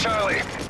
Charlie.